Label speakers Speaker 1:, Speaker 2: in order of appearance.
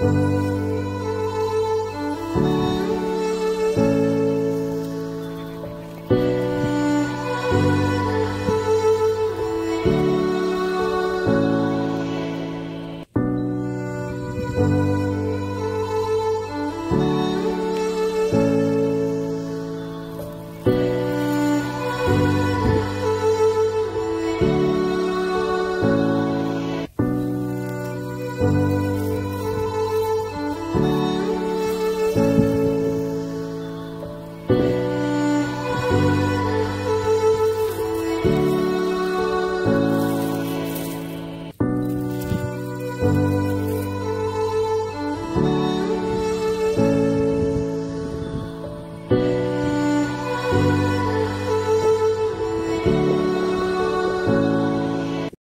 Speaker 1: you 啊。